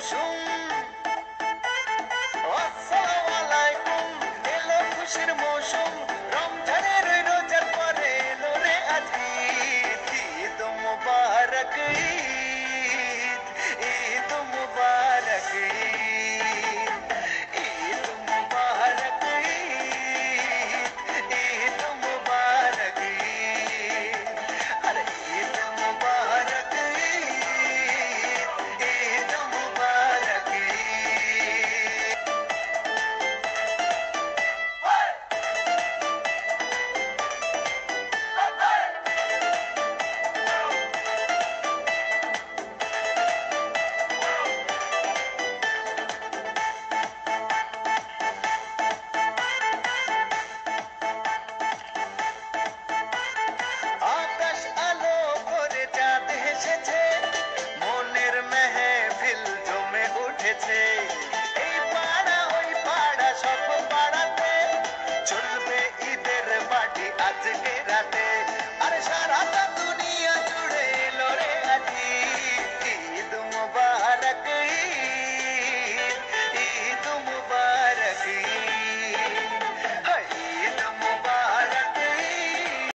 মৌসুম আসসালাম আলাইকুম এলো খুশির মৌসুম। I took